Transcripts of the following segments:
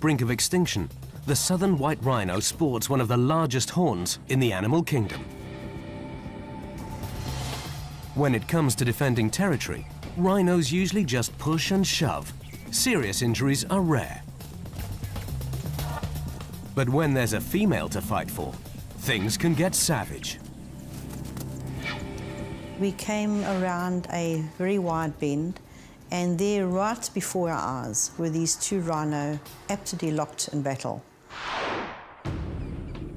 brink of extinction, the southern white rhino sports one of the largest horns in the animal kingdom. When it comes to defending territory, rhinos usually just push and shove. Serious injuries are rare. But when there's a female to fight for, things can get savage. We came around a very wide bend and there, right before our eyes, were these two rhino absolutely locked in battle.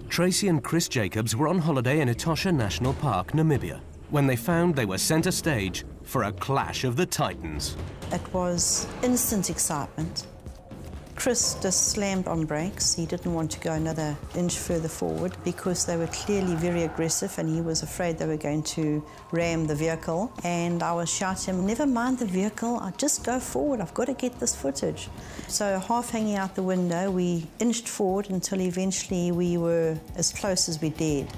Tracy and Chris Jacobs were on holiday in Etosha National Park, Namibia, when they found they were centre stage for a clash of the titans. It was instant excitement. Chris just slammed on brakes. He didn't want to go another inch further forward because they were clearly very aggressive and he was afraid they were going to ram the vehicle. And I was shouting never mind the vehicle, I'll just go forward, I've got to get this footage. So half hanging out the window, we inched forward until eventually we were as close as we dared.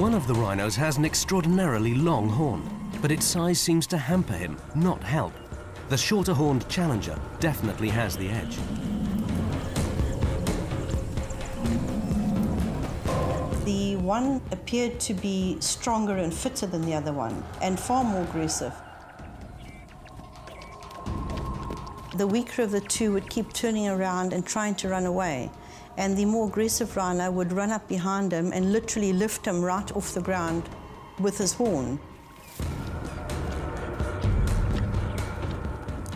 One of the rhinos has an extraordinarily long horn, but its size seems to hamper him, not help. The shorter-horned Challenger definitely has the edge. The one appeared to be stronger and fitter than the other one, and far more aggressive. The weaker of the two would keep turning around and trying to run away, and the more aggressive rhino would run up behind him and literally lift him right off the ground with his horn.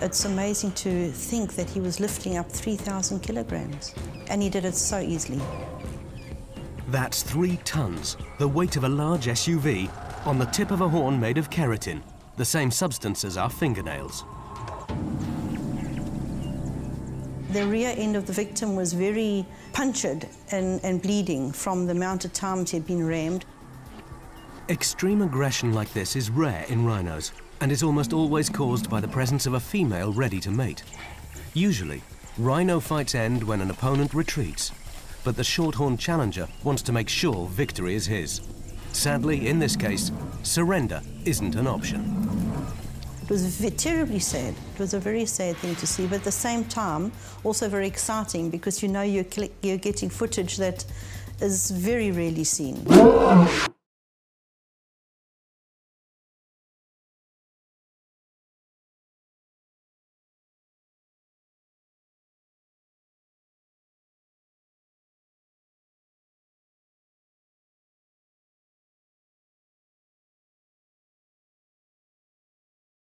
It's amazing to think that he was lifting up 3,000 kilograms, and he did it so easily. That's three tons, the weight of a large SUV, on the tip of a horn made of keratin, the same substance as our fingernails. The rear end of the victim was very punctured and, and bleeding from the amount of times he'd been rammed. Extreme aggression like this is rare in rhinos, and is almost always caused by the presence of a female ready to mate. Usually, rhino fights end when an opponent retreats, but the shorthorn challenger wants to make sure victory is his. Sadly, in this case, surrender isn't an option. It was terribly sad. It was a very sad thing to see, but at the same time, also very exciting because you know you're, you're getting footage that is very rarely seen.